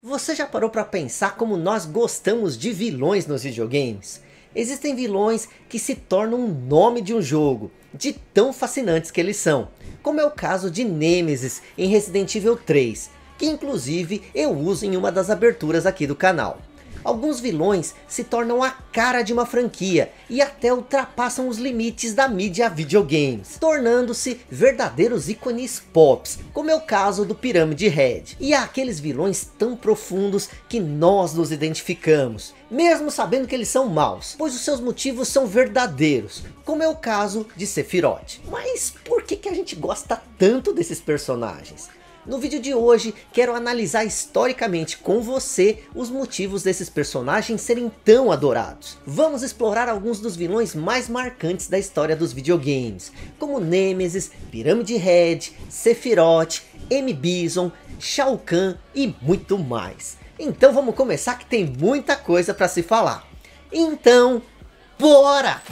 Você já parou para pensar como nós gostamos de vilões nos videogames? Existem vilões que se tornam o nome de um jogo, de tão fascinantes que eles são. Como é o caso de Nemesis em Resident Evil 3, que inclusive eu uso em uma das aberturas aqui do canal alguns vilões se tornam a cara de uma franquia e até ultrapassam os limites da mídia videogames, tornando-se verdadeiros ícones pops, como é o caso do Pyramid Head. E há aqueles vilões tão profundos que nós nos identificamos, mesmo sabendo que eles são maus, pois os seus motivos são verdadeiros, como é o caso de Sephiroth. Mas por que, que a gente gosta tanto desses personagens? No vídeo de hoje, quero analisar historicamente com você os motivos desses personagens serem tão adorados. Vamos explorar alguns dos vilões mais marcantes da história dos videogames, como Nemesis, Pyramid Head, Sephiroth, M-Bison, Shao Kahn e muito mais. Então vamos começar que tem muita coisa para se falar. Então, bora!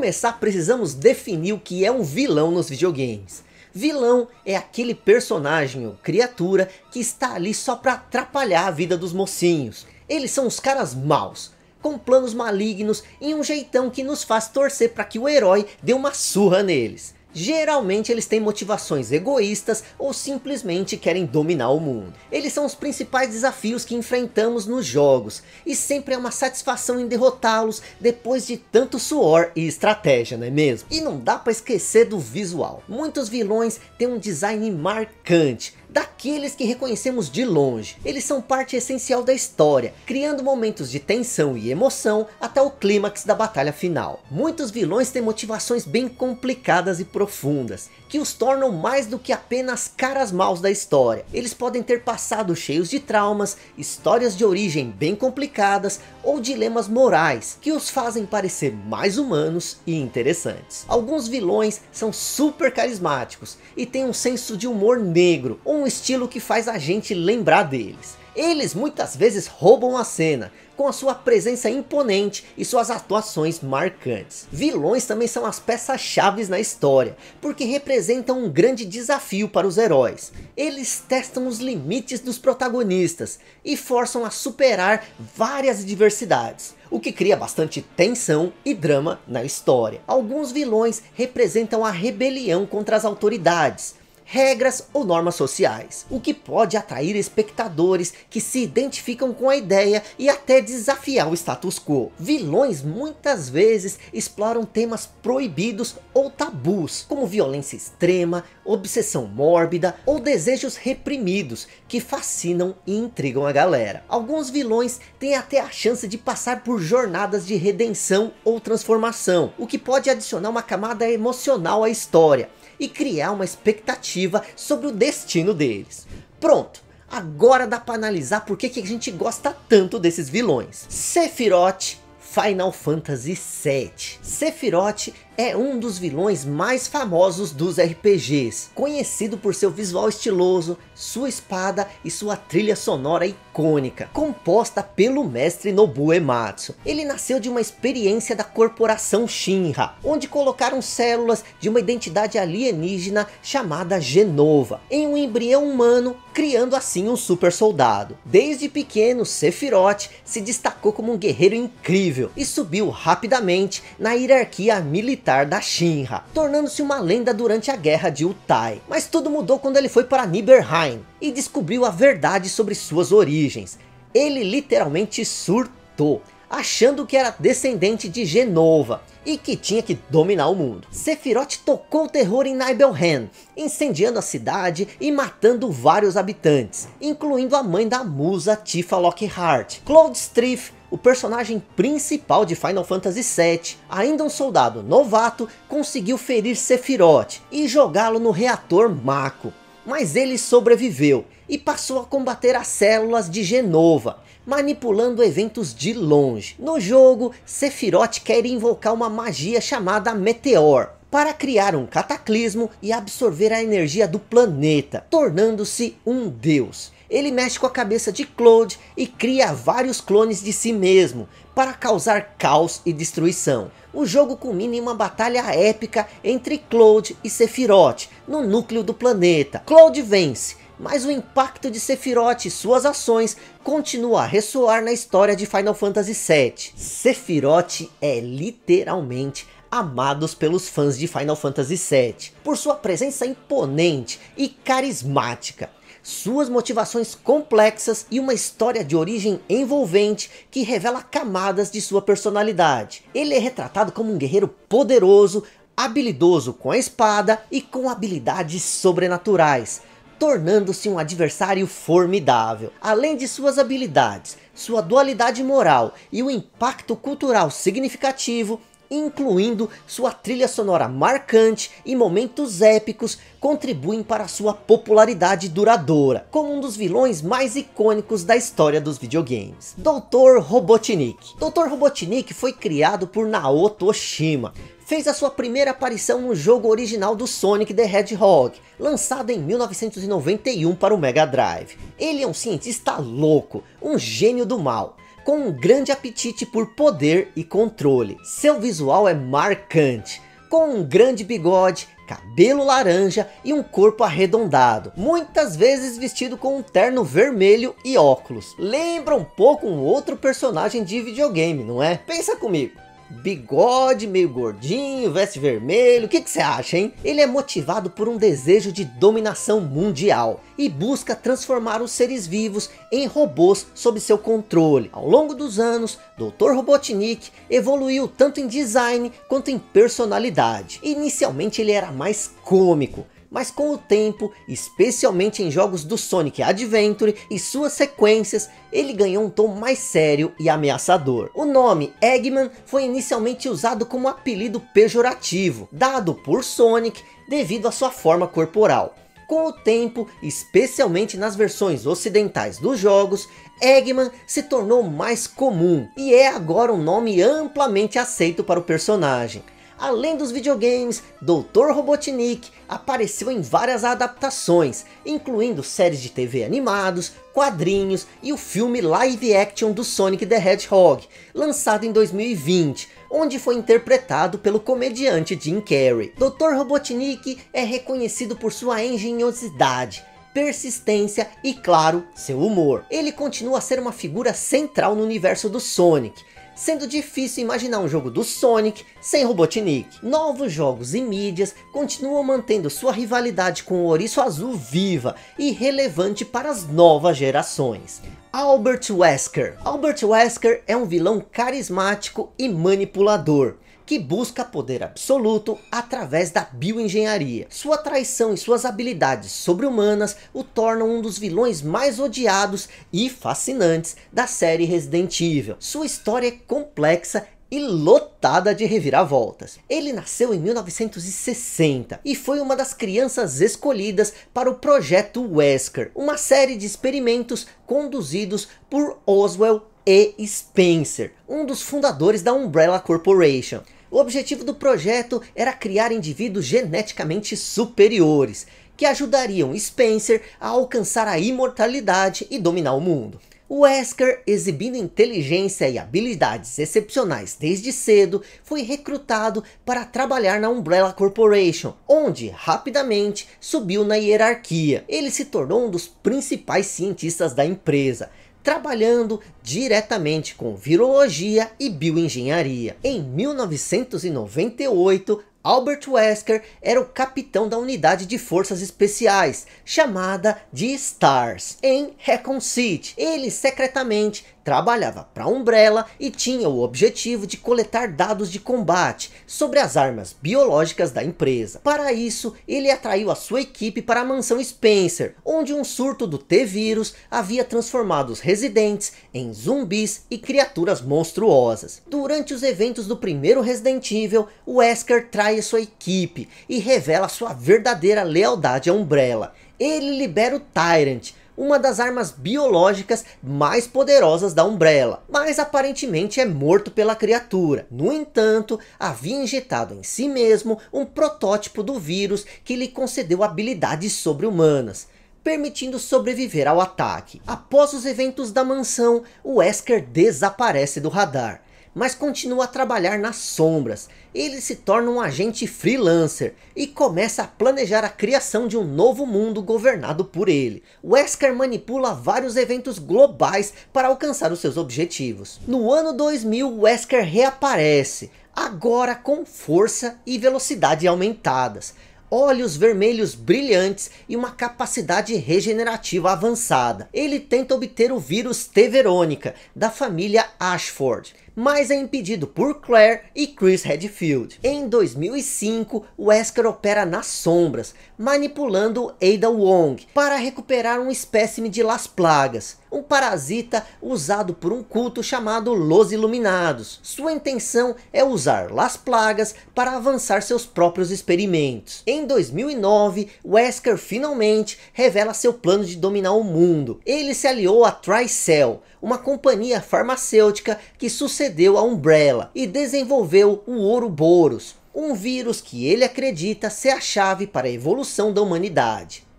Começar precisamos definir o que é um vilão nos videogames. Vilão é aquele personagem ou criatura que está ali só para atrapalhar a vida dos mocinhos. Eles são os caras maus, com planos malignos e um jeitão que nos faz torcer para que o herói dê uma surra neles. Geralmente eles têm motivações egoístas ou simplesmente querem dominar o mundo. Eles são os principais desafios que enfrentamos nos jogos e sempre é uma satisfação em derrotá-los depois de tanto suor e estratégia, não é mesmo? E não dá para esquecer do visual. Muitos vilões têm um design marcante, daqueles que reconhecemos de longe. Eles são parte essencial da história, criando momentos de tensão e emoção até o clímax da batalha final. Muitos vilões têm motivações bem complicadas e profundas, que os tornam mais do que apenas caras maus da história. Eles podem ter passado cheios de traumas, histórias de origem bem complicadas ou dilemas morais, que os fazem parecer mais humanos e interessantes. Alguns vilões são super carismáticos e têm um senso de humor negro, um estilo que faz a gente lembrar deles. Eles muitas vezes roubam a cena, com a sua presença imponente e suas atuações marcantes. Vilões também são as peças chaves na história, porque representam um grande desafio para os heróis. Eles testam os limites dos protagonistas e forçam a superar várias adversidades o que cria bastante tensão e drama na história. Alguns vilões representam a rebelião contra as autoridades, regras ou normas sociais, o que pode atrair espectadores que se identificam com a ideia e até desafiar o status quo. Vilões muitas vezes exploram temas proibidos ou tabus, como violência extrema, obsessão mórbida ou desejos reprimidos que fascinam e intrigam a galera. Alguns vilões têm até a chance de passar por jornadas de redenção ou transformação, o que pode adicionar uma camada emocional à história e criar uma expectativa sobre o destino deles. Pronto, agora dá para analisar por que, que a gente gosta tanto desses vilões. Sephiroth Final Fantasy VII. Sephiroth é um dos vilões mais famosos dos RPGs, conhecido por seu visual estiloso, sua espada e sua trilha sonora icônica, composta pelo mestre Nobuo Ematsu. Ele nasceu de uma experiência da corporação Shinra, onde colocaram células de uma identidade alienígena chamada Genova, em um embrião humano, criando assim um super soldado. Desde pequeno, Sephiroth se destacou como um guerreiro incrível e subiu rapidamente na hierarquia militar da Shinra, tornando-se uma lenda durante a guerra de Utai. Mas tudo mudou quando ele foi para Nibelheim e descobriu a verdade sobre suas origens. Ele literalmente surtou, achando que era descendente de Genova e que tinha que dominar o mundo. Sephiroth tocou terror em Nibelheim, incendiando a cidade e matando vários habitantes, incluindo a mãe da musa Tifa Lockhart. Cloud Strife o personagem principal de Final Fantasy VII, ainda um soldado novato, conseguiu ferir Sephiroth e jogá-lo no reator Mako. Mas ele sobreviveu e passou a combater as células de Genova, manipulando eventos de longe. No jogo, Sephiroth quer invocar uma magia chamada Meteor, para criar um cataclismo e absorver a energia do planeta, tornando-se um deus. Ele mexe com a cabeça de Claude e cria vários clones de si mesmo, para causar caos e destruição. O jogo culmina em uma batalha épica entre Claude e Sephiroth, no núcleo do planeta. Claude vence, mas o impacto de Sephiroth e suas ações continua a ressoar na história de Final Fantasy VII. Sephiroth é literalmente amados pelos fãs de Final Fantasy VII, por sua presença imponente e carismática suas motivações complexas e uma história de origem envolvente que revela camadas de sua personalidade. Ele é retratado como um guerreiro poderoso, habilidoso com a espada e com habilidades sobrenaturais, tornando-se um adversário formidável. Além de suas habilidades, sua dualidade moral e o impacto cultural significativo, incluindo sua trilha sonora marcante e momentos épicos, contribuem para sua popularidade duradoura, como um dos vilões mais icônicos da história dos videogames. Dr. Robotnik Dr. Robotnik foi criado por Naoto Oshima, fez a sua primeira aparição no jogo original do Sonic the Hedgehog, lançado em 1991 para o Mega Drive. Ele é um cientista louco, um gênio do mal, com um grande apetite por poder e controle. Seu visual é marcante, com um grande bigode, cabelo laranja e um corpo arredondado, muitas vezes vestido com um terno vermelho e óculos. Lembra um pouco um outro personagem de videogame, não é? Pensa comigo bigode, meio gordinho, veste vermelho, o que, você acha, hein? Ele é motivado por um desejo de dominação mundial e busca transformar os seres vivos em robôs sob seu controle. Ao longo dos anos, Dr. Robotnik evoluiu tanto em design quanto em personalidade. Inicialmente ele era mais cômico, mas com o tempo, especialmente em jogos do Sonic Adventure e suas sequências, ele ganhou um tom mais sério e ameaçador. O nome Eggman foi inicialmente usado como apelido pejorativo, dado por Sonic devido à sua forma corporal. Com o tempo, especialmente nas versões ocidentais dos jogos, Eggman se tornou mais comum e é agora um nome amplamente aceito para o personagem. Além dos videogames, Dr. Robotnik apareceu em várias adaptações, incluindo séries de TV animados, quadrinhos e o filme live action do Sonic the Hedgehog, lançado em 2020, onde foi interpretado pelo comediante Jim Carrey. Dr. Robotnik é reconhecido por sua engenhosidade, persistência e, claro, seu humor. Ele continua a ser uma figura central no universo do Sonic, sendo difícil imaginar um jogo do Sonic sem Robotnik. Novos jogos e mídias continuam mantendo sua rivalidade com o Ouriço Azul viva e relevante para as novas gerações. Albert Wesker Albert Wesker é um vilão carismático e manipulador que busca poder absoluto através da bioengenharia. Sua traição e suas habilidades sobre-humanas o tornam um dos vilões mais odiados e fascinantes da série Resident Evil. Sua história é complexa e lotada de reviravoltas. Ele nasceu em 1960 e foi uma das crianças escolhidas para o projeto Wesker, uma série de experimentos conduzidos por Oswell E. Spencer, um dos fundadores da Umbrella Corporation. O objetivo do projeto era criar indivíduos geneticamente superiores, que ajudariam Spencer a alcançar a imortalidade e dominar o mundo. Wesker, exibindo inteligência e habilidades excepcionais desde cedo, foi recrutado para trabalhar na Umbrella Corporation, onde rapidamente subiu na hierarquia. Ele se tornou um dos principais cientistas da empresa, trabalhando diretamente com virologia e bioengenharia. Em 1998, Albert Wesker era o capitão da unidade de forças especiais, chamada de STARS, em Recon City. Ele secretamente trabalhava para a Umbrella e tinha o objetivo de coletar dados de combate sobre as armas biológicas da empresa. Para isso, ele atraiu a sua equipe para a mansão Spencer, onde um surto do T-Vírus havia transformado os residentes em zumbis e criaturas monstruosas. Durante os eventos do primeiro Resident Evil, Wesker trai sua equipe e revela sua verdadeira lealdade à Umbrella. Ele libera o Tyrant, uma das armas biológicas mais poderosas da Umbrella, mas aparentemente é morto pela criatura. No entanto, havia injetado em si mesmo um protótipo do vírus que lhe concedeu habilidades sobre-humanas. permitindo sobreviver ao ataque. Após os eventos da mansão, o Wesker desaparece do radar mas continua a trabalhar nas sombras. Ele se torna um agente freelancer e começa a planejar a criação de um novo mundo governado por ele. Wesker manipula vários eventos globais para alcançar os seus objetivos. No ano 2000, Wesker reaparece, agora com força e velocidade aumentadas olhos vermelhos brilhantes e uma capacidade regenerativa avançada. Ele tenta obter o vírus T. Verônica, da família Ashford mas é impedido por Claire e Chris Redfield. Em 2005, Wesker opera nas sombras, manipulando Ada Wong para recuperar um espécime de Las Plagas, um parasita usado por um culto chamado Los Iluminados. Sua intenção é usar Las Plagas para avançar seus próprios experimentos. Em 2009, Wesker finalmente revela seu plano de dominar o mundo. Ele se aliou a Tricell, uma companhia farmacêutica que sucedeu a Umbrella e desenvolveu o Ouroboros, um vírus que ele acredita ser a chave para a evolução da humanidade.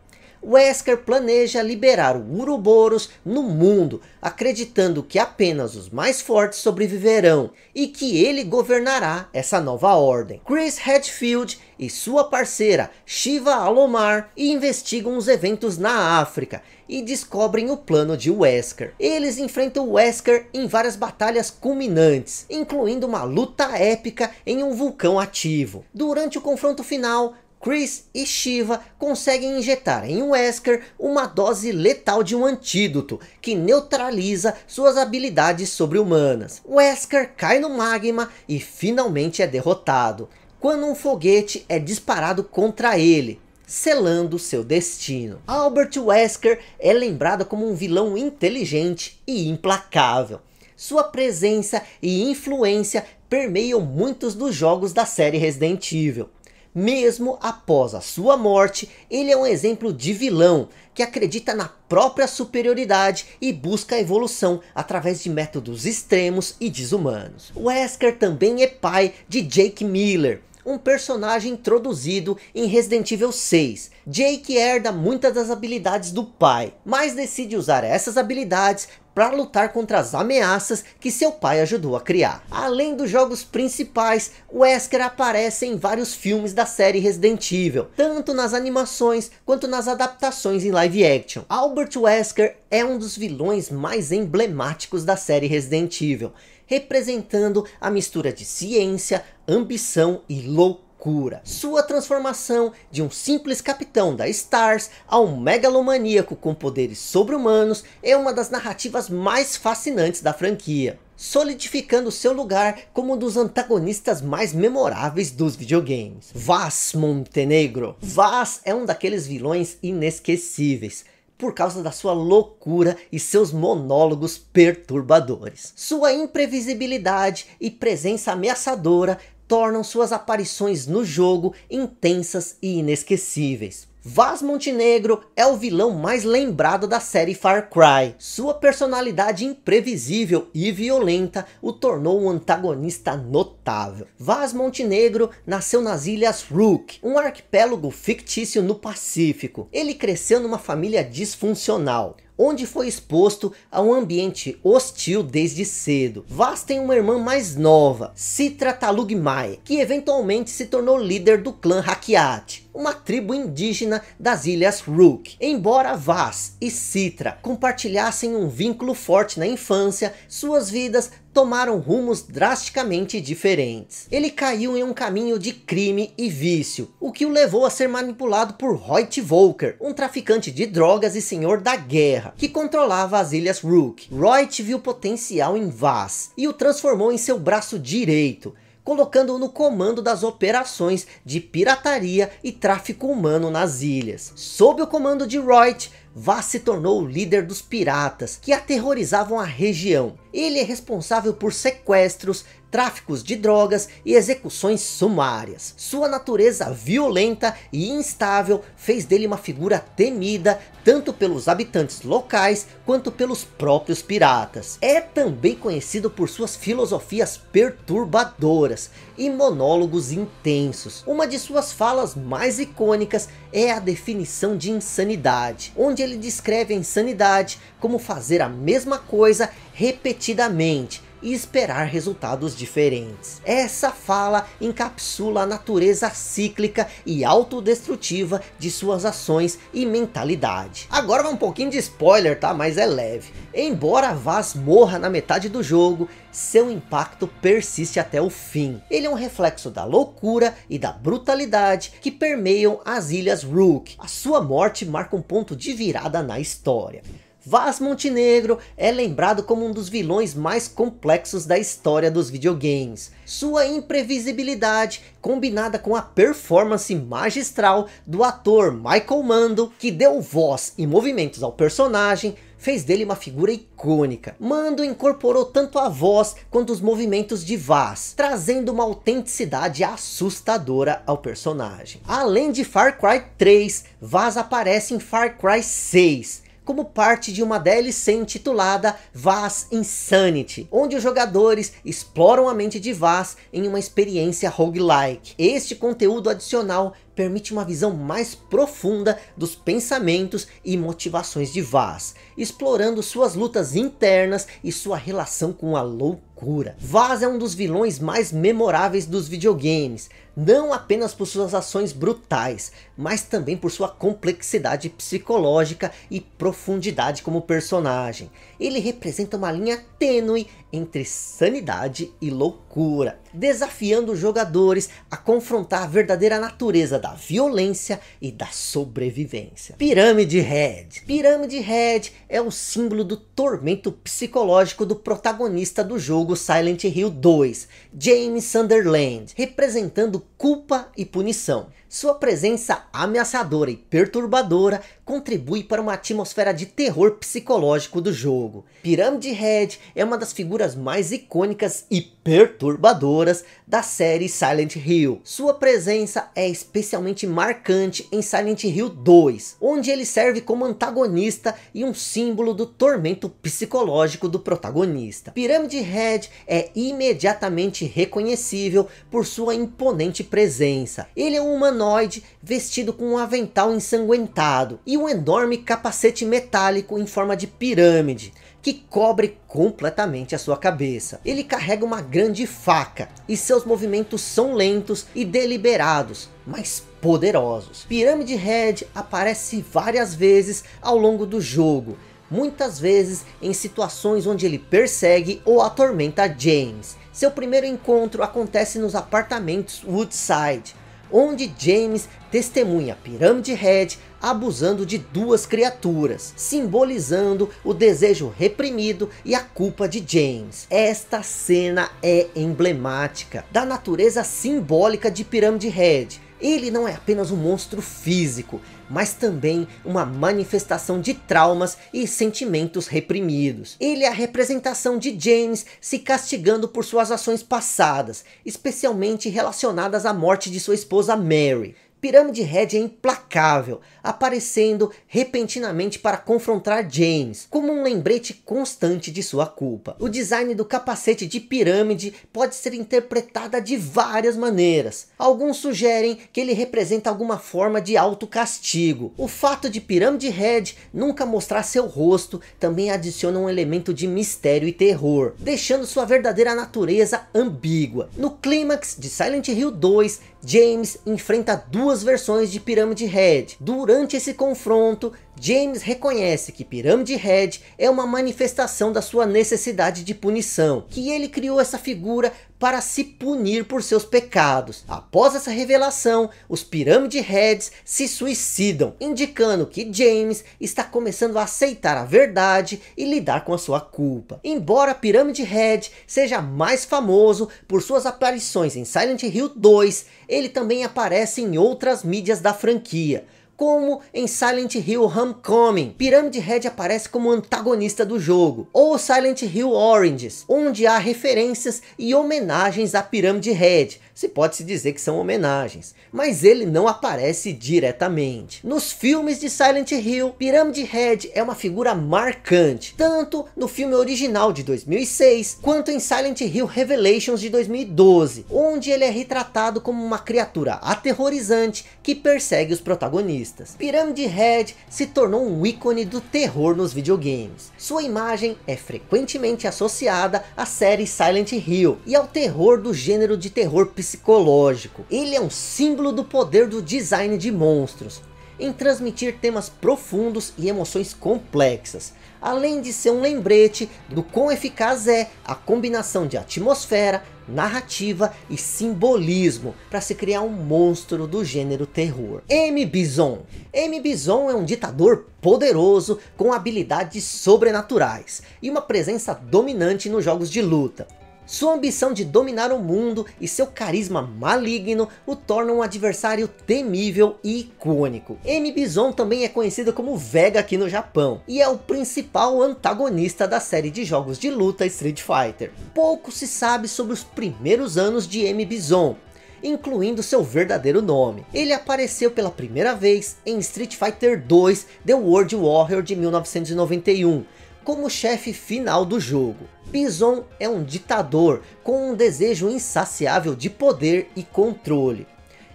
Wesker planeja liberar o Ouroboros no mundo, acreditando que apenas os mais fortes sobreviverão e que ele governará essa nova ordem. Chris Hadfield e sua parceira Shiva Alomar investigam os eventos na África e descobrem o plano de Wesker. Eles enfrentam Wesker em várias batalhas culminantes, incluindo uma luta épica em um vulcão ativo. Durante o confronto final, Chris e Shiva conseguem injetar em Wesker uma dose letal de um antídoto que neutraliza suas habilidades sobre-humanas. Wesker cai no magma e finalmente é derrotado, quando um foguete é disparado contra ele, selando seu destino. Albert Wesker é lembrado como um vilão inteligente e implacável. Sua presença e influência permeiam muitos dos jogos da série Resident Evil. Mesmo após a sua morte, ele é um exemplo de vilão que acredita na própria superioridade e busca a evolução através de métodos extremos e desumanos. Wesker também é pai de Jake Miller, um personagem introduzido em Resident Evil 6. Jake herda muitas das habilidades do pai, mas decide usar essas habilidades para lutar contra as ameaças que seu pai ajudou a criar. Além dos jogos principais, Wesker aparece em vários filmes da série Resident Evil, tanto nas animações quanto nas adaptações em live action. Albert Wesker é um dos vilões mais emblemáticos da série Resident Evil, representando a mistura de ciência, ambição e loucura loucura. Sua transformação de um simples capitão da STARS a um megalomaníaco com poderes sobre-humanos é uma das narrativas mais fascinantes da franquia solidificando seu lugar como um dos antagonistas mais memoráveis dos videogames. Vaz Montenegro. Vaz é um daqueles vilões inesquecíveis, por causa da sua loucura e seus monólogos perturbadores. Sua imprevisibilidade e presença ameaçadora tornam suas aparições no jogo intensas e inesquecíveis. Vaz Montenegro é o vilão mais lembrado da série Far Cry. Sua personalidade imprevisível e violenta o tornou um antagonista notável. Vaz Montenegro nasceu nas Ilhas Rook, um arquipélago fictício no Pacífico. Ele cresceu numa família disfuncional onde foi exposto a um ambiente hostil desde cedo. Vaz tem uma irmã mais nova, Citra Talugmai, que eventualmente se tornou líder do clã Hakiat, uma tribo indígena das Ilhas Rook. Embora Vaz e Citra compartilhassem um vínculo forte na infância, suas vidas tomaram rumos drasticamente diferentes. Ele caiu em um caminho de crime e vício, o que o levou a ser manipulado por Hoyt Volker, um traficante de drogas e senhor da guerra, que controlava as Ilhas Rook. Royt viu potencial em Vaz e o transformou em seu braço direito, colocando-o no comando das operações de pirataria e tráfico humano nas ilhas. Sob o comando de Royt, Vaz se tornou o líder dos piratas que aterrorizavam a região. Ele é responsável por sequestros, tráficos de drogas e execuções sumárias. Sua natureza violenta e instável fez dele uma figura temida tanto pelos habitantes locais quanto pelos próprios piratas. É também conhecido por suas filosofias perturbadoras e monólogos intensos. Uma de suas falas mais icônicas é a definição de insanidade, onde ele descreve a insanidade como fazer a mesma coisa repetidamente, e esperar resultados diferentes. Essa fala encapsula a natureza cíclica e autodestrutiva de suas ações e mentalidade. Agora vai um pouquinho de spoiler, tá? Mas é leve. Embora Vaz morra na metade do jogo, seu impacto persiste até o fim. Ele é um reflexo da loucura e da brutalidade que permeiam as ilhas Rook. A sua morte marca um ponto de virada na história. Vaz Montenegro é lembrado como um dos vilões mais complexos da história dos videogames. Sua imprevisibilidade, combinada com a performance magistral do ator Michael Mando, que deu voz e movimentos ao personagem, fez dele uma figura icônica. Mando incorporou tanto a voz quanto os movimentos de Vaz, trazendo uma autenticidade assustadora ao personagem. Além de Far Cry 3, Vaz aparece em Far Cry 6, como parte de uma DLC intitulada Vaz Insanity, onde os jogadores exploram a mente de Vaz em uma experiência roguelike. Este conteúdo adicional permite uma visão mais profunda dos pensamentos e motivações de Vaz, explorando suas lutas internas e sua relação com a loucura. Vaz é um dos vilões mais memoráveis dos videogames, não apenas por suas ações brutais, mas também por sua complexidade psicológica e profundidade como personagem. Ele representa uma linha tênue entre sanidade e loucura, desafiando os jogadores a confrontar a verdadeira natureza da violência e da sobrevivência. Pirâmide Head. Pirâmide Head é o símbolo do tormento psicológico do protagonista do jogo Silent Hill 2, James Sunderland, representando culpa e punição. Sua presença ameaçadora e perturbadora contribui para uma atmosfera de terror psicológico do jogo. Pyramid Head é uma das figuras mais icônicas e perturbadoras da série Silent Hill. Sua presença é especialmente marcante em Silent Hill 2, onde ele serve como antagonista e um símbolo do tormento psicológico do protagonista. Pyramid Head é imediatamente reconhecível por sua imponente presença. Ele é um humanoide vestido com um avental ensanguentado e um enorme capacete metálico em forma de pirâmide que cobre completamente a sua cabeça. Ele carrega uma grande faca e seus movimentos são lentos e deliberados, mas poderosos. Pirâmide Head aparece várias vezes ao longo do jogo, muitas vezes em situações onde ele persegue ou atormenta James. Seu primeiro encontro acontece nos apartamentos Woodside, onde James testemunha Pirâmide Head abusando de duas criaturas, simbolizando o desejo reprimido e a culpa de James. Esta cena é emblemática da natureza simbólica de Pirâmide Head. Ele não é apenas um monstro físico, mas também uma manifestação de traumas e sentimentos reprimidos. Ele é a representação de James se castigando por suas ações passadas, especialmente relacionadas à morte de sua esposa Mary. Pirâmide Red é implacável, aparecendo repentinamente para confrontar James, como um lembrete constante de sua culpa. O design do capacete de pirâmide pode ser interpretada de várias maneiras. Alguns sugerem que ele representa alguma forma de autocastigo. O fato de Pirâmide Red nunca mostrar seu rosto também adiciona um elemento de mistério e terror, deixando sua verdadeira natureza ambígua. No clímax de Silent Hill 2, James enfrenta duas versões de Pirâmide Head. Durante esse confronto, James reconhece que Pirâmide Head é uma manifestação da sua necessidade de punição, que ele criou essa figura para se punir por seus pecados. Após essa revelação, os Pirâmide Heads se suicidam, indicando que James está começando a aceitar a verdade e lidar com a sua culpa. Embora Pirâmide Head seja mais famoso por suas aparições em Silent Hill 2, ele também aparece em outras mídias da franquia, como em Silent Hill Homecoming, Pyramid Head aparece como antagonista do jogo, ou Silent Hill Oranges, onde há referências e homenagens a Pyramid Head, se pode se dizer que são homenagens, mas ele não aparece diretamente. Nos filmes de Silent Hill, Pyramid Head é uma figura marcante, tanto no filme original de 2006, quanto em Silent Hill Revelations de 2012, onde ele é retratado como uma criatura aterrorizante que persegue os protagonistas. Pyramid Head se tornou um ícone do terror nos videogames. Sua imagem é frequentemente associada à série Silent Hill e ao terror do gênero de terror psicológico. Ele é um símbolo do poder do design de monstros, em transmitir temas profundos e emoções complexas, além de ser um lembrete do quão eficaz é a combinação de atmosfera, narrativa e simbolismo para se criar um monstro do gênero terror. M. Bison. M. Bison é um ditador poderoso com habilidades sobrenaturais e uma presença dominante nos jogos de luta. Sua ambição de dominar o mundo e seu carisma maligno o tornam um adversário temível e icônico. M. Bison também é conhecido como Vega aqui no Japão, e é o principal antagonista da série de jogos de luta Street Fighter. Pouco se sabe sobre os primeiros anos de M. Bison, incluindo seu verdadeiro nome. Ele apareceu pela primeira vez em Street Fighter 2 The World Warrior de 1991, como chefe final do jogo. Bison é um ditador com um desejo insaciável de poder e controle.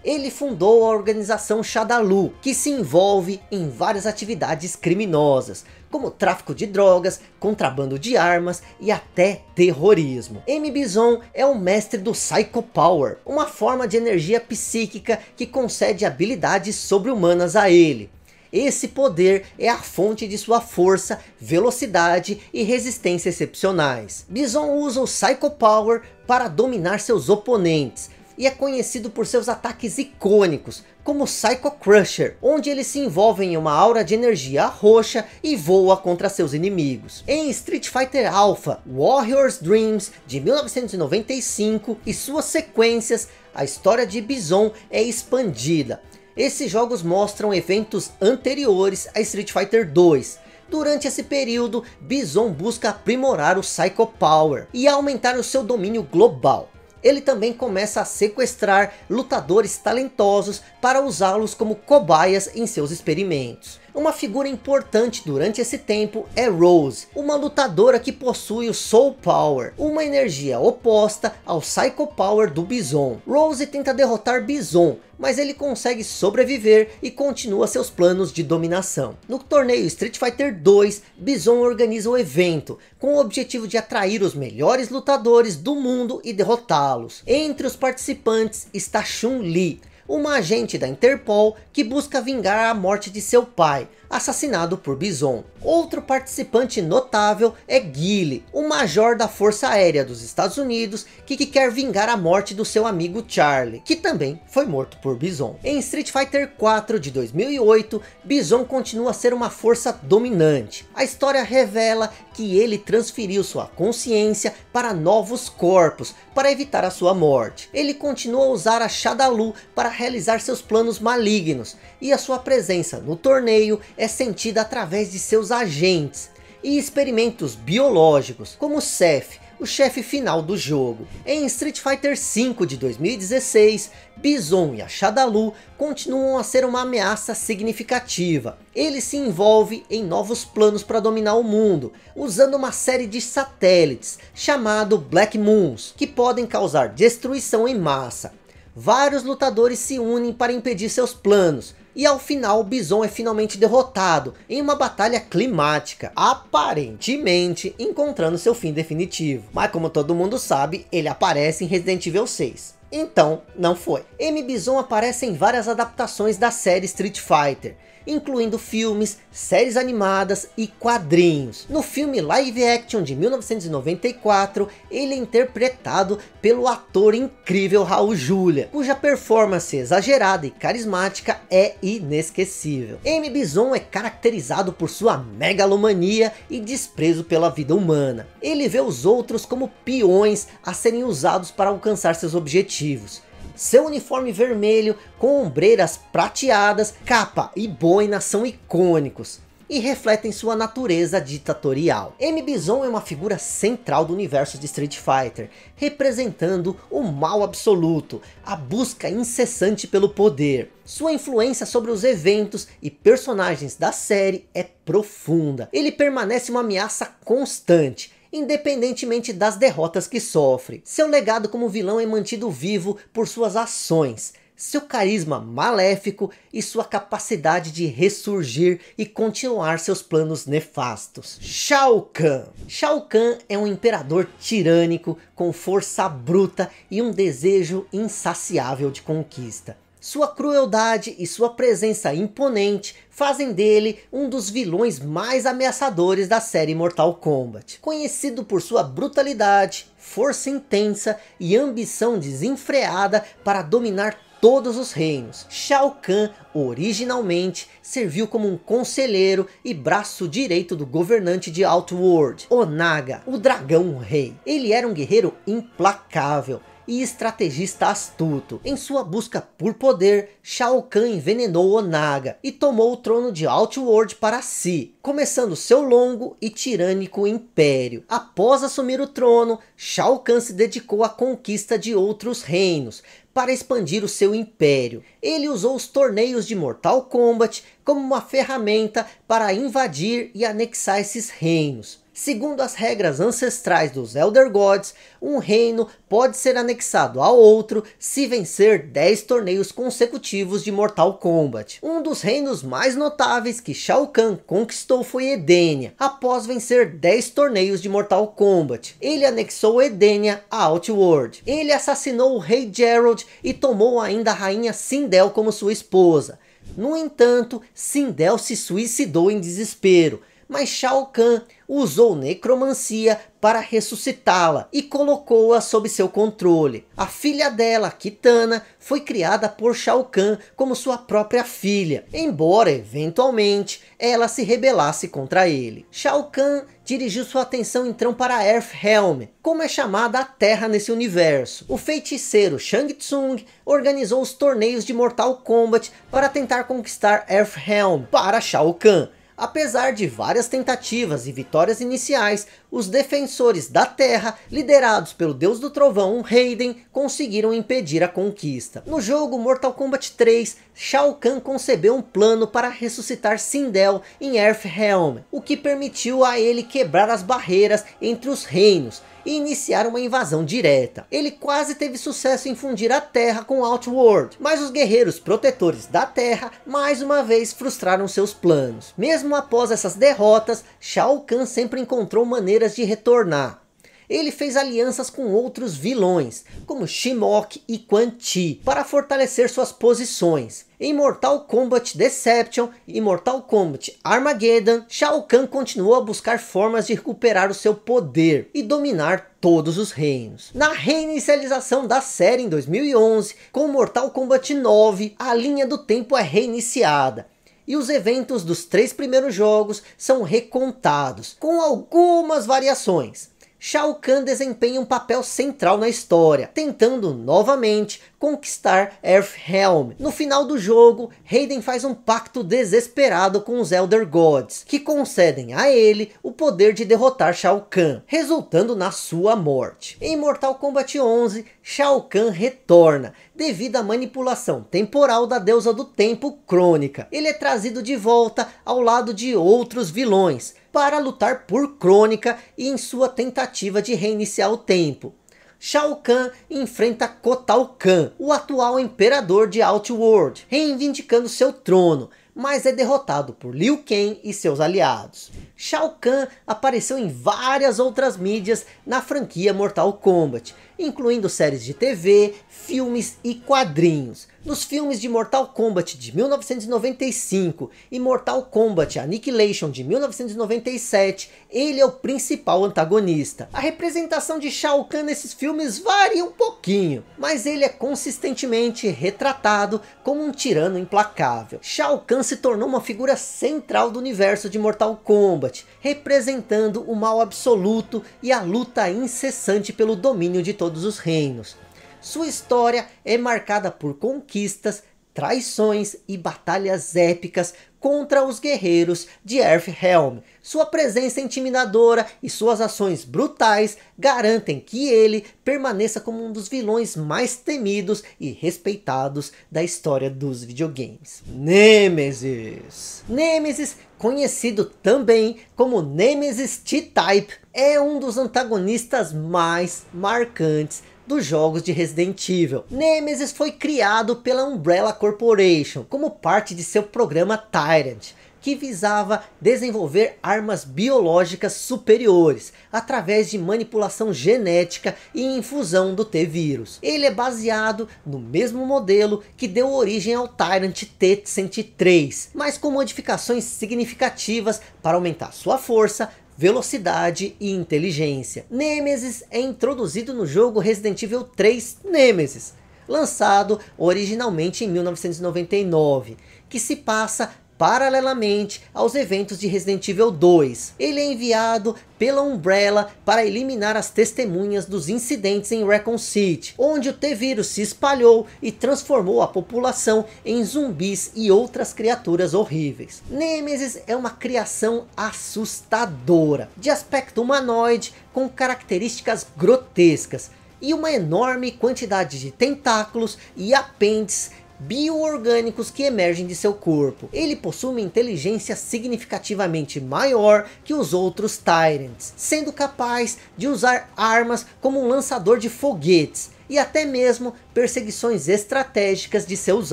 Ele fundou a organização Shadalu, que se envolve em várias atividades criminosas, como tráfico de drogas, contrabando de armas e até terrorismo. M. Bison é o mestre do Psycho Power, uma forma de energia psíquica que concede habilidades sobre-humanas a ele. Esse poder é a fonte de sua força, velocidade e resistência excepcionais. Bison usa o Psycho Power para dominar seus oponentes, e é conhecido por seus ataques icônicos, como Psycho Crusher, onde ele se envolve em uma aura de energia roxa e voa contra seus inimigos. Em Street Fighter Alpha, Warrior's Dreams, de 1995, e suas sequências, a história de Bison é expandida, esses jogos mostram eventos anteriores a Street Fighter 2. Durante esse período, Bison busca aprimorar o Psycho Power e aumentar o seu domínio global. Ele também começa a sequestrar lutadores talentosos para usá-los como cobaias em seus experimentos. Uma figura importante durante esse tempo é Rose, uma lutadora que possui o Soul Power, uma energia oposta ao Psycho Power do Bison. Rose tenta derrotar Bison, mas ele consegue sobreviver e continua seus planos de dominação. No torneio Street Fighter 2, Bison organiza o evento, com o objetivo de atrair os melhores lutadores do mundo e derrotá-los. Entre os participantes está Chun-Li, uma agente da Interpol que busca vingar a morte de seu pai, assassinado por Bison. Outro participante notável é Guile, o major da Força Aérea dos Estados Unidos, que, que, quer vingar a morte do seu amigo Charlie, que também foi morto por Bison. Em Street Fighter 4 de 2008, Bison continua a ser uma força dominante. A história revela que ele transferiu sua consciência para novos corpos, para evitar a sua morte. Ele continua a usar a Shadalu para realizar seus planos malignos, e a sua presença no torneio é sentida através de seus agentes e experimentos biológicos, como Seth, o chefe final do jogo. Em Street Fighter V de 2016, Bison e a Shadalu continuam a ser uma ameaça significativa. Ele se envolve em novos planos para dominar o mundo, usando uma série de satélites, chamado Black Moons, que podem causar destruição em massa. Vários lutadores se unem para impedir seus planos, e ao final Bison é finalmente derrotado em uma batalha climática, aparentemente encontrando seu fim definitivo. Mas como todo mundo sabe, ele aparece em Resident Evil 6. Então, não foi. M. Bison aparece em várias adaptações da série Street Fighter, incluindo filmes, séries animadas e quadrinhos. No filme live action de 1994, ele é interpretado pelo ator incrível Raul Julia, cuja performance exagerada e carismática é inesquecível. M. Bison é caracterizado por sua megalomania e desprezo pela vida humana. Ele vê os outros como peões a serem usados para alcançar seus objetivos Seu uniforme vermelho com ombreiras prateadas, capa e boina são icônicos e refletem sua natureza ditatorial. M. Bison é uma figura central do universo de Street Fighter, representando o mal absoluto, a busca incessante pelo poder. Sua influência sobre os eventos e personagens da série é profunda. Ele permanece uma ameaça constante, independentemente das derrotas que sofre. Seu legado como vilão é mantido vivo por suas ações, seu carisma maléfico e sua capacidade de ressurgir e continuar seus planos nefastos. Shao Kahn. Shao Kahn é um imperador tirânico com força bruta e um desejo insaciável de conquista. Sua crueldade e sua presença imponente fazem dele um dos vilões mais ameaçadores da série Mortal Kombat. Conhecido por sua brutalidade, força intensa e ambição desenfreada para dominar todos os reinos. Shao Kahn originalmente serviu como um conselheiro e braço direito do governante de Outworld, Onaga, o dragão rei. Ele era um guerreiro implacável e estrategista astuto. Em sua busca por poder, Shao Kahn envenenou Onaga e tomou o trono de Outworld para si, começando seu longo e tirânico império. Após assumir o trono, Shao Kahn se dedicou à conquista de outros reinos, para expandir o seu império. Ele usou os torneios de Mortal Kombat como uma ferramenta para invadir e anexar esses reinos. Segundo as regras ancestrais dos Elder Gods, um reino pode ser anexado a outro se vencer 10 torneios consecutivos de Mortal Kombat. Um dos reinos mais notáveis que Shao Kahn conquistou foi Edenia, após vencer 10 torneios de Mortal Kombat. Ele anexou Edenia a Outworld. Ele assassinou o rei Gerald e tomou ainda a rainha Sindel como sua esposa. No entanto, Sindel se suicidou em desespero, mas Shao Kahn usou necromancia para ressuscitá-la e colocou-a sob seu controle. A filha dela, Kitana, foi criada por Shao Kahn como sua própria filha, embora eventualmente ela se rebelasse contra ele. Shao Kahn dirigiu sua atenção então para Earthrealm, como é chamada a Terra nesse universo. O feiticeiro Shang Tsung organizou os torneios de Mortal Kombat para tentar conquistar Earthrealm para Shao Kahn, Apesar de várias tentativas e vitórias iniciais, os defensores da Terra, liderados pelo Deus do Trovão, Raiden, conseguiram impedir a conquista. No jogo Mortal Kombat 3, Shao Kahn concebeu um plano para ressuscitar Sindel em Earthrealm, o que permitiu a ele quebrar as barreiras entre os reinos, e iniciar uma invasão direta. Ele quase teve sucesso em fundir a Terra com Outworld, mas os guerreiros protetores da Terra mais uma vez frustraram seus planos. Mesmo após essas derrotas, Shao Kahn sempre encontrou maneiras de retornar. Ele fez alianças com outros vilões, como Shinnok e Quan Chi, para fortalecer suas posições. Em Mortal Kombat Deception e Mortal Kombat Armageddon, Shao Kahn continuou a buscar formas de recuperar o seu poder e dominar todos os reinos. Na reinicialização da série em 2011, com Mortal Kombat 9, a linha do tempo é reiniciada e os eventos dos três primeiros jogos são recontados, com algumas variações. Shao Kahn desempenha um papel central na história, tentando novamente conquistar Earthrealm. No final do jogo, Raiden faz um pacto desesperado com os Elder Gods, que concedem a ele o poder de derrotar Shao Kahn, resultando na sua morte. Em Mortal Kombat 11, Shao Kahn retorna, devido à manipulação temporal da deusa do tempo Crônica. Ele é trazido de volta ao lado de outros vilões, para lutar por Crônica em sua tentativa de reiniciar o tempo. Shao Kahn enfrenta Kotal Kahn, o atual imperador de Outworld, reivindicando seu trono, mas é derrotado por Liu Kang e seus aliados. Shao Kahn apareceu em várias outras mídias na franquia Mortal Kombat, incluindo séries de TV, filmes e quadrinhos. Nos filmes de Mortal Kombat de 1995 e Mortal Kombat Annihilation de 1997, ele é o principal antagonista. A representação de Shao Kahn nesses filmes varia um pouquinho, mas ele é consistentemente retratado como um tirano implacável. Shao Kahn se tornou uma figura central do universo de Mortal Kombat, representando o mal absoluto e a luta incessante pelo domínio de todos os reinos. Sua história é marcada por conquistas, traições e batalhas épicas contra os guerreiros de Earthrealm. Sua presença intimidadora e suas ações brutais garantem que ele permaneça como um dos vilões mais temidos e respeitados da história dos videogames. Nemesis. Nemesis, conhecido também como Nemesis T-Type, é um dos antagonistas mais marcantes dos jogos de Resident Evil. Nemesis foi criado pela Umbrella Corporation como parte de seu programa Tyrant, que visava desenvolver armas biológicas superiores, através de manipulação genética e infusão do T-Vírus. Ele é baseado no mesmo modelo que deu origem ao Tyrant T-103, mas com modificações significativas para aumentar sua força, velocidade e inteligência. Nemesis é introduzido no jogo Resident Evil 3 Nemesis, lançado originalmente em 1999, que se passa paralelamente aos eventos de Resident Evil 2. Ele é enviado pela Umbrella para eliminar as testemunhas dos incidentes em Recon City, onde o T-Vírus se espalhou e transformou a população em zumbis e outras criaturas horríveis. Nemesis é uma criação assustadora, de aspecto humanoide, com características grotescas, e uma enorme quantidade de tentáculos e apêndices bioorgânicos que emergem de seu corpo. Ele possui uma inteligência significativamente maior que os outros Tyrants, sendo capaz de usar armas como um lançador de foguetes, e até mesmo perseguições estratégicas de seus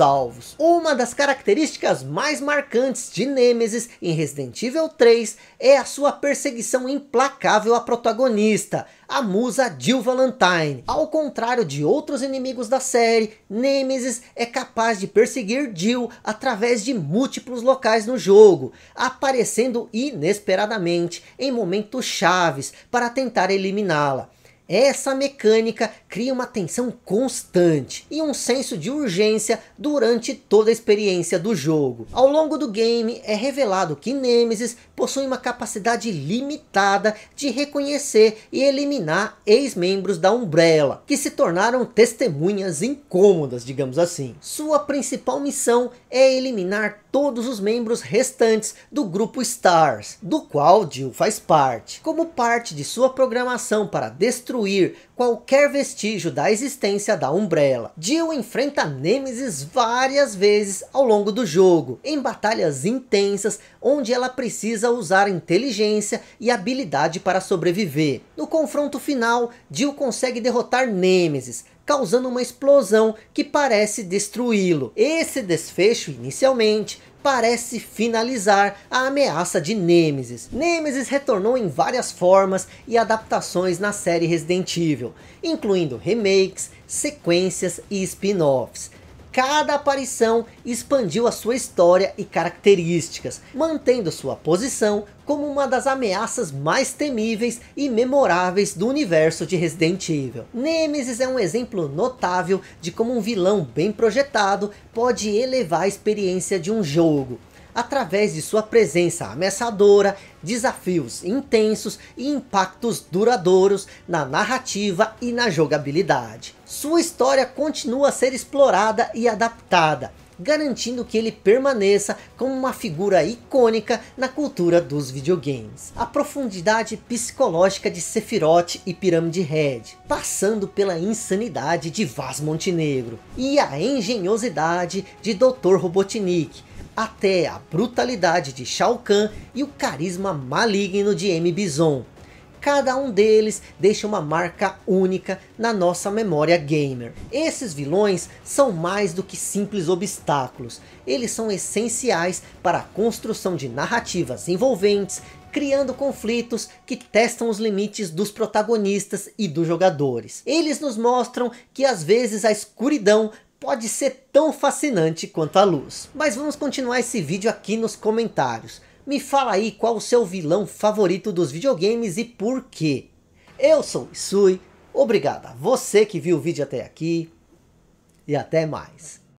alvos. Uma das características mais marcantes de Nemesis em Resident Evil 3 é a sua perseguição implacável à protagonista, a musa Jill Valentine. Ao contrário de outros inimigos da série, Nemesis é capaz de perseguir Jill através de múltiplos locais no jogo, aparecendo inesperadamente em momentos chaves para tentar eliminá-la. Essa mecânica cria uma tensão constante e um senso de urgência durante toda a experiência do jogo. Ao longo do game é revelado que Nemesis possui uma capacidade limitada de reconhecer e eliminar ex-membros da Umbrella, que se tornaram testemunhas incômodas, digamos assim. Sua principal missão é eliminar todos os membros restantes do grupo Stars, do qual Jill faz parte. Como parte de sua programação para destruir qualquer vestígio da existência da Umbrella. Jill enfrenta Nemesis várias vezes ao longo do jogo, em batalhas intensas, onde ela precisa usar inteligência e habilidade para sobreviver. No confronto final, Jill consegue derrotar Nemesis, causando uma explosão que parece destruí-lo. Esse desfecho, inicialmente, parece finalizar a ameaça de Nemesis. Nemesis retornou em várias formas e adaptações na série Resident Evil, incluindo remakes, sequências e spin-offs cada aparição expandiu a sua história e características, mantendo sua posição como uma das ameaças mais temíveis e memoráveis do universo de Resident Evil. Nemesis é um exemplo notável de como um vilão bem projetado pode elevar a experiência de um jogo, através de sua presença ameaçadora, desafios intensos e impactos duradouros na narrativa e na jogabilidade. Sua história continua a ser explorada e adaptada, garantindo que ele permaneça como uma figura icônica na cultura dos videogames. A profundidade psicológica de Sephiroth e Pyramid Head, passando pela insanidade de Vaz Montenegro, e a engenhosidade de Dr. Robotnik, até a brutalidade de Shao Kahn e o carisma maligno de M. Bison. Cada um deles deixa uma marca única na nossa memória gamer. Esses vilões são mais do que simples obstáculos. Eles são essenciais para a construção de narrativas envolventes, criando conflitos que testam os limites dos protagonistas e dos jogadores. Eles nos mostram que às vezes a escuridão pode ser tão fascinante quanto a luz. Mas vamos continuar esse vídeo aqui nos comentários. Me fala aí qual o seu vilão favorito dos videogames e por quê. Eu sou o Isui, obrigado a você que viu o vídeo até aqui e até mais.